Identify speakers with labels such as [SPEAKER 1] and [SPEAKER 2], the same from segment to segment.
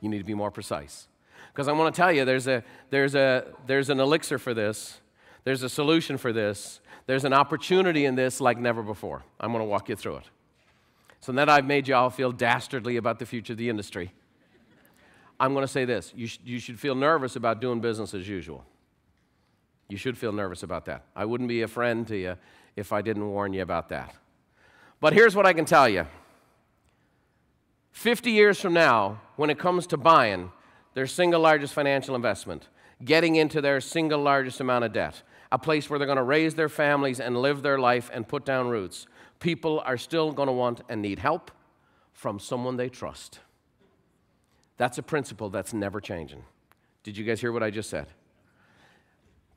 [SPEAKER 1] You need to be more precise. Because I want to tell you, there's, a, there's, a, there's an elixir for this, there's a solution for this, there's an opportunity in this like never before. I'm going to walk you through it. So now I've made you all feel dastardly about the future of the industry. I'm going to say this you, sh- you should feel nervous about doing business as usual. You should feel nervous about that. I wouldn't be a friend to you if I didn't warn you about that. But here's what I can tell you 50 years from now, when it comes to buying their single largest financial investment, getting into their single largest amount of debt, a place where they're going to raise their families and live their life and put down roots, people are still going to want and need help from someone they trust. That's a principle that's never changing. Did you guys hear what I just said?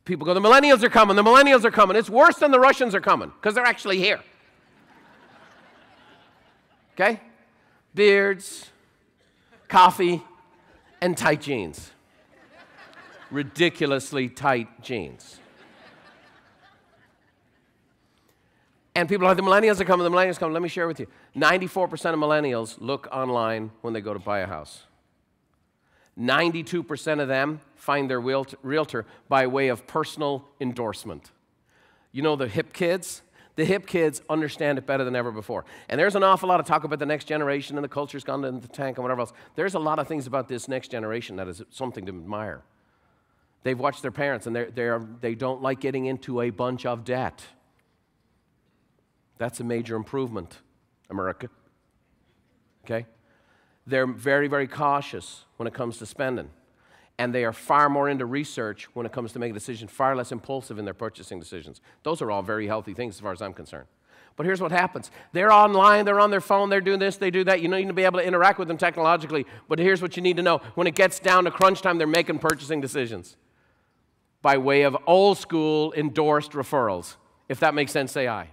[SPEAKER 1] People go, the millennials are coming, the millennials are coming. It's worse than the Russians are coming because they're actually here. Okay? Beards, coffee, and tight jeans. Ridiculously tight jeans. And people are like, the millennials are coming, the millennials are coming. Let me share with you 94% of millennials look online when they go to buy a house. 92% of them find their realtor by way of personal endorsement. You know the hip kids? The hip kids understand it better than ever before. And there's an awful lot of talk about the next generation and the culture's gone into the tank and whatever else. There's a lot of things about this next generation that is something to admire. They've watched their parents and they're, they're, they don't like getting into a bunch of debt. That's a major improvement, America. Okay? They're very, very cautious when it comes to spending. And they are far more into research when it comes to making decisions, far less impulsive in their purchasing decisions. Those are all very healthy things as far as I'm concerned. But here's what happens they're online, they're on their phone, they're doing this, they do that. You need to be able to interact with them technologically. But here's what you need to know when it gets down to crunch time, they're making purchasing decisions by way of old school endorsed referrals. If that makes sense, say aye.